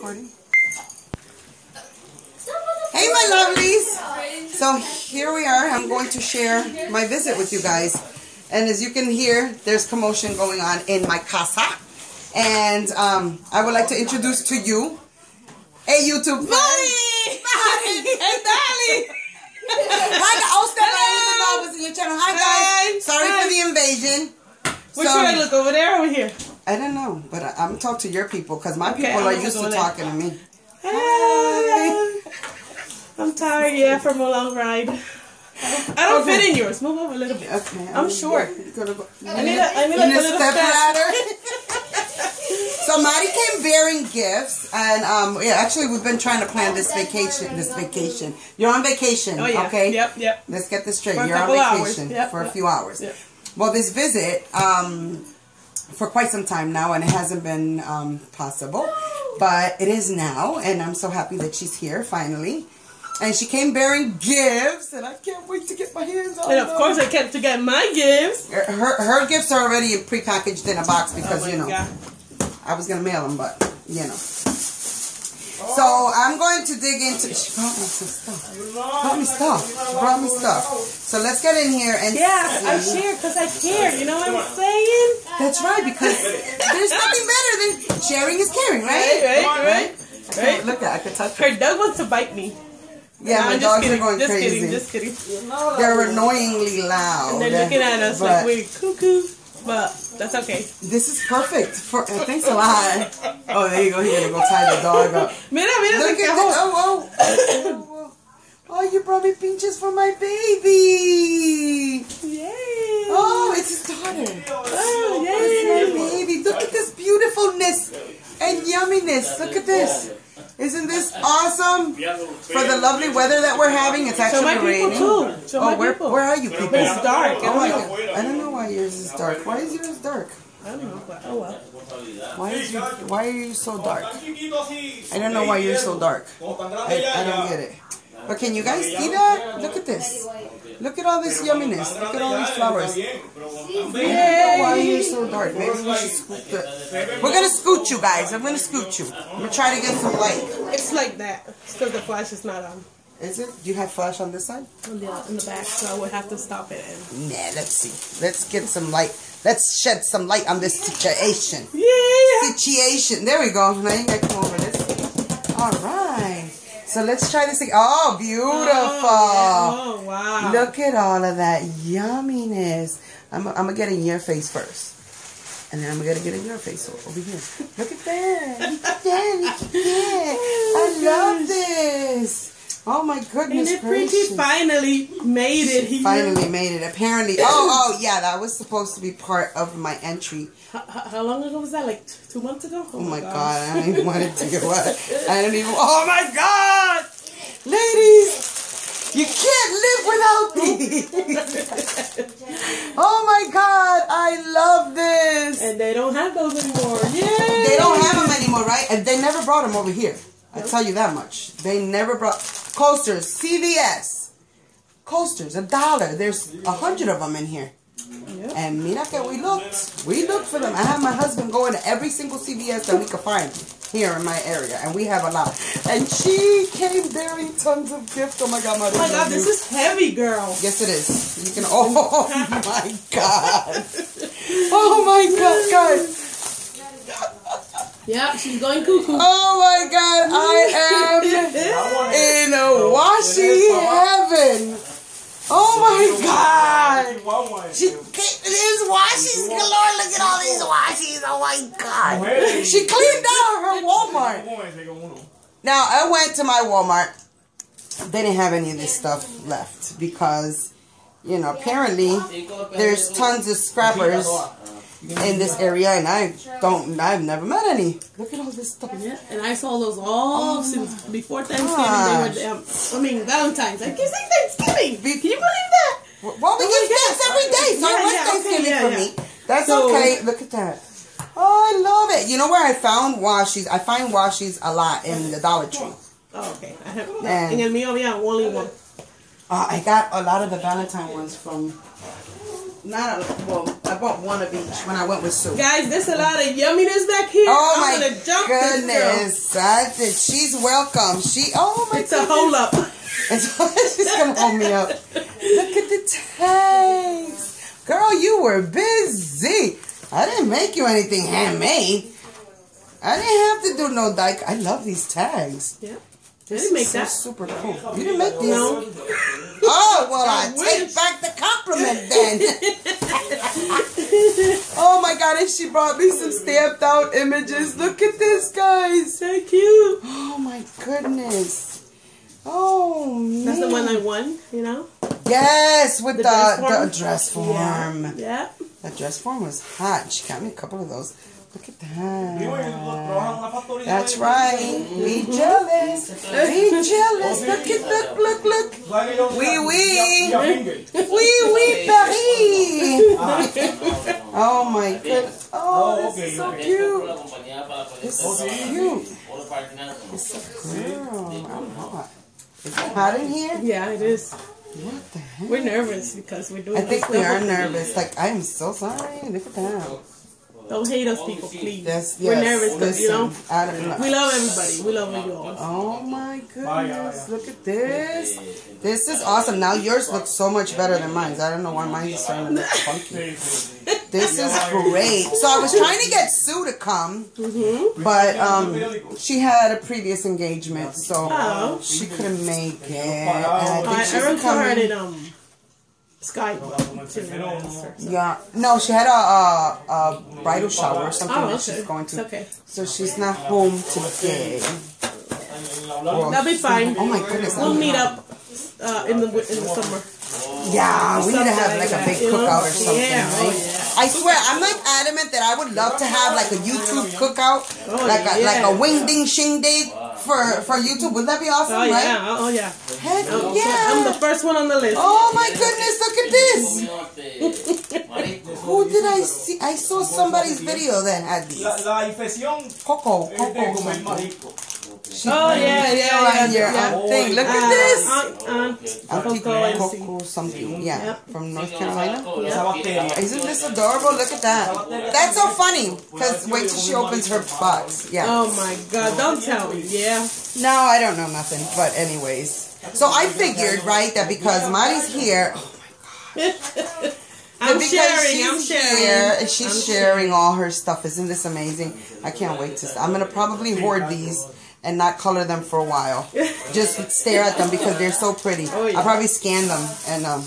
recording? Hey, my lovelies! So here we are. I'm going to share my visit with you guys. And as you can hear, there's commotion going on in my casa. And um, I would like to introduce to you a YouTube Buddy! Hey, Dali! Hi, guys. Oh, Stella Elizabeth in your channel. Hi, Hi. guys. Sorry Hi. for the invasion. Which So- way I look over there or over here? I don't know, but I, I'm talk to your people because my Okay, people I'm are used to talking to me. Hi. I'm tired, yeah, from a long ride. I don't Okay. fit in yours. Move over a little bit. Okay, I'm short. Gonna go. I need a, I need like a a little step ladder. so Mari came bearing gifts, and um, yeah, actually we've been trying to plan this vacation. This vacation. You're on vacation, Oh yeah. okay? Yep. Yep. Let's get this straight. You're on vacation Yep, for a yep. few hours. Yep. Well, this visit, um, for quite some time now, and it hasn't been um, possible, but it is now, and I'm so happy that she's here finally. And she came bearing gifts, and I can't wait to get my hands on them. And of course, I kept to get my gifts. Her, her her gifts are already prepackaged in a box because oh you know God. I was gonna mail them, but you know. So I'm going to dig into. She brought me some stuff. Brought me stuff. She brought me stuff. So let's get in here and Yeah, I share because I care. You know what I'm saying? That's right because there's nothing better than sharing is caring, right? Right, right, right. Right. Look at I could touch her. Her dog wants to bite me. Yeah, No, my dogs kidding. are going just crazy. kidding. Just kidding. They're annoyingly loud. And they're looking at us like we're cuckoo. But that's okay. This is perfect. For uh, thanks a lot. Oh, there you go. You're gonna go tie the dog up. Mira, mira, Look at this. Oh, oh. oh. Oh, you brought me pinches for my baby. Yay. Oh, it's his daughter. Oh, It's my yay. baby. Look at this beautifulness and yumminess. Look at this. Isn't this awesome? For the lovely weather that we're having, it's Show actually my people raining. too. Show Oh, my where, people. where are you people? But it's dark. Oh, I Oh my don't know. god. I don't know why yours is dark. Why is yours dark? I don't know. But, oh well. Why is you, why are you so dark? I don't know why you're so dark. I, I don't get it. But can you guys see that? Look at this. Look at all this yumminess. Look at all these flowers. I don't know why you're so dark. Maybe we should scoot the... We're gonna scoot you guys. I'm gonna scoot you. I'm gonna try to get some light. It's like that. It's because the flash is not on. Is it? Do you have flash on this side? On the, in the back, so I would have to stop it. And... Nah, let's see. Let's get some light. Let's shed some light on this situation. Yeah. Situation. There we go. Now you gotta come over this. All right. So let's try this again. Oh, beautiful. Oh, oh wow. Look at all of that yumminess. I'm, I'm gonna get in your face first. And then I'm gonna get in your face over here. Look at that. Look at that. Look at that. Oh, I love this. Oh my And goodness it gracious. pretty finally made it here. Finally made it. Apparently. Oh, oh, yeah. That was supposed to be part of my entry. How, how long ago was that? Like two months ago? Oh, oh my god. I don't even want to do it. I don't even. Oh my god. Ladies, you can't live without these. oh my god. I love this. And they don't have those anymore. Yay! They don't have them anymore, right? And they never brought them over here. I tell you that much. They never brought coasters. CVS coasters, a dollar. There's a hundred of them in here. Yep. And mira que we looked. We looked for them. I had my husband go into every single CVS that we could find here in my area, and we have a lot. And she came bearing tons of gifts. Oh my god, my Oh my god, this is heavy, girl. Yes, it is. You can. Oh my god. Oh my god, guys. Yeah, she's going cuckoo. Oh my god, I am in a washy heaven. Oh my god. She there's washies galore. Look at all these washies. Oh my god. She cleaned out her Walmart. Now I went to my Walmart. They didn't have any of this stuff left because, you know, apparently there's tons of scrappers in this area, and I don't. I've never met any. Look at all this stuff. Yeah, and I saw those all since before Thanksgiving. gosh. They were, um, I mean, Valentine's. I keep saying Thanksgiving. Can you believe that? Well, we Oh get gifts every day, so Yeah, it yeah, Thanksgiving yeah, for me. That's So- okay. Look at that. Oh, I love it. You know where I found washies? I find washies a lot in the Dollar Tree. Oh, okay. I have, And- en el mío había only one. Uh, I got a lot of the Valentine ones from not a, well, I bought one of each when I went with Sue. Guys, there's a lot of yumminess back here. Oh I'm my gonna jump goodness! I did. She's welcome. She. Oh my. It's a hold up. It's, she's gonna hold me up. Look at the tags, girl. You were busy. I didn't make you anything handmade. I didn't have to do no die. I love these tags. Yeah. This didn't make so that. super cool. You didn't make these? No. Oh well, I, I take back the compliment then. oh my god! And she brought me some stamped out images. Look at this, guys. So cute. Oh my goodness. Oh man. That's the one I won, you know? Yes, with the The the dress dress form? form. Yeah. yeah. That dress form was hot. She got me a couple of those. Look at that. That's That's right. Be jealous. Be jealous. Look at look look look. Oui, oui. Oui, oui, Paris. Oh my goodness. Oh, this is so cute. This is so cute. It's a girl. I'm hot. Is it hot in here? Yeah, it is. What the heck? We're nervous because we're doing I think we are nervous. Like I am so sorry. Look at that. Don't hate us, people, please. Yes, yes. We're nervous because, you know, Listen, I don't we love everybody. We love you all. Oh my goodness! Look at this. This is awesome. Now yours looks so much better than mine. I don't know why mine is starting to look funky. This is great. So I was trying to get Sue to come, but um, she had a previous engagement, so Oh. she couldn't make it. And I think I, I she's wrote to coming. In Skype. to ask her, so. Yeah, no, she had a, a, a bridal shower or something Oh, that she's going It's to. okay. So she's not home today. Well, That'll be fine. Oh my goodness. We'll meet up uh, in the in the summer. Yeah, we need to have Something like a big that, you know? cookout or something, Yeah, oh, right? yeah. I swear, I'm like adamant that I would love to have like a YouTube cookout, Oh, like a yeah. like a wing ding shing day for for YouTube. Would that be awesome, Oh right? yeah, oh yeah. Heck I'm, yeah! I'm the first one on the list. Oh my goodness, look at this! Who did I see? I saw somebody's video that had these. La, la infección Coco, es Coco, comer something. marisco. She Oh, put a yeah, video yeah, yeah, your yeah. um, thing. Look Uh, at this. Aunt, Aunt Auntie Coco. Coco something. Yeah, Yep. from North Carolina. Esa. Isn't this adorable? Look at that. That's so funny. Because wait till she opens her box. Yeah. Oh my God! Don't tell me. Yeah. No, I don't know nothing. But anyways. So I figured, right, that because Mari's here. Oh I'm because sharing. she's I'm sharing. Here, and she's I'm sharing all her stuff. Isn't this amazing? I can't wait to. I'm gonna probably hoard these and not color them for a while. Just stare at them because they're so pretty. Oh, yeah. I'll probably scan them and um,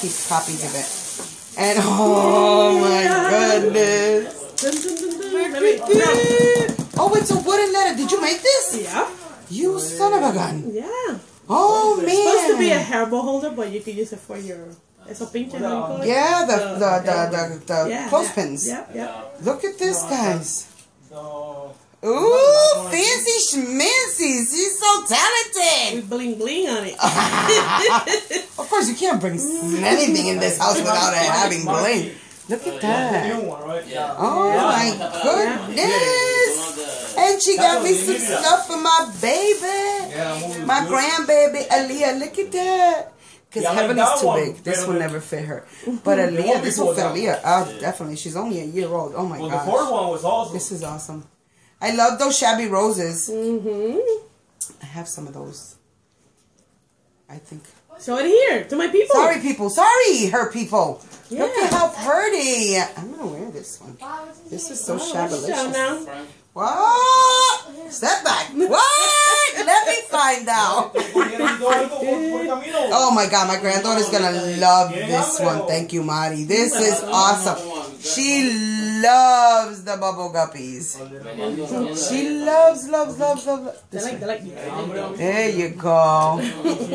keep copies of it. And oh my goodness! Oh, it's a wooden letter. Did you make this? Yeah. You son of a gun! Yeah. Oh man! It's supposed to be a hairball holder, but you can use it for your. It's a pinche. how you call? Yeah, the the the the, the Yeah, clothespins. Yeah, yeah. Look at this, guys. No. Ooh, fancy schmancy. She's so talented. We talented. bling bling on it. Of course, you can't bring anything in this house without it having bling. Look at that. New one, right? Yeah. Oh my goodness. And she got me some stuff for my baby. My grandbaby, Aaliyah. Look at that. Because Yeah, heaven is too big. This will never fit her. But Aaliyah, this will fit before Aaliyah. Oh, definitely. She's only a year old. Oh my Well, the fourth gosh. one was awesome. This is awesome. I love those shabby roses. Mm-hmm. I have some of those. I think. Show it here to my people. Sorry, people. Sorry, her people. Look Yeah. at how pretty. I'm gonna wear this one. This is so Oh, watch it down shabalicious. now. What? Step back. What? Let me find out. Oh Oh my god, my granddaughter's gonna love this one. Thank you, Mari. This is awesome. She loves the bubble guppies. She loves, loves, loves, loves. They like, they like you. There you go.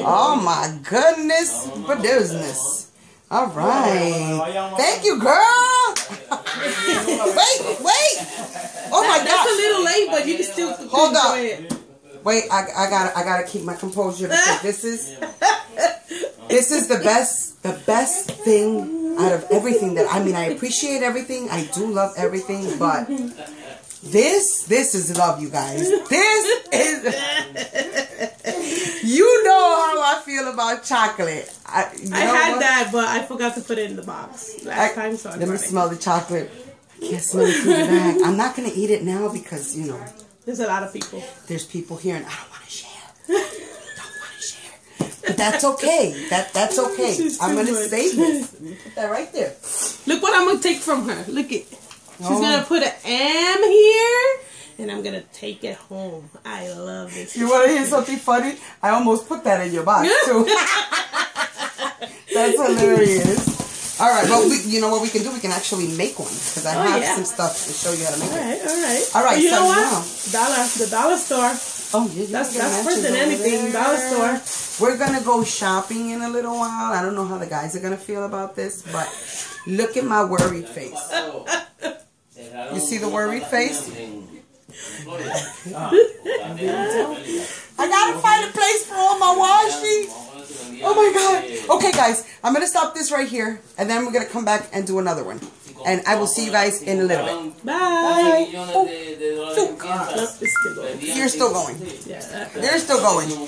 Oh my goodness for business. All right. Thank you, girl. wait, wait. Oh my That's a little late, but you can still Hold up. it. Wait, I, I gotta I gotta keep my composure because this is this is the best the best thing out of everything that I mean I appreciate everything. I do love everything, but this this is love you guys. This is You know how I feel about chocolate. I, you I had what? that, but I forgot to put it in the box last I- time, so I let me smell the chocolate. Can't smell it through the bag. I'm not gonna eat it now because you know There's a lot of people. there's people here and I don't want to share. don't want to share. But that's okay. That that's okay. She's I'm gonna much. save this. Put that right there. Look what I'm gonna take from her. Look it. She's Oh. gonna put an M here, and I'm gonna take it home. I love this. You want to hear something funny? I almost put that in your box too. That's hilarious. All right, well, we, you know what we can do? We can actually make one because I Oh, have yeah. some stuff to show you how to make All it. right, all right. All right, You so know what? now- Dollar, the dollar store. Oh, yeah, That's yeah, that's first than anything. there. Dollar store. We're gonna go shopping in a little while. I don't know how the guys are gonna feel about this, but look at my worried face. You see the worried face? I gotta find a place for all my washi. Oh my god. Okay, guys, I'm gonna stop this right here, and then we're gonna come back and do another one. And I will see you guys in a little bit. Bye. Millones de, de dólares en Nope, it's still going. You're still going. They're still going.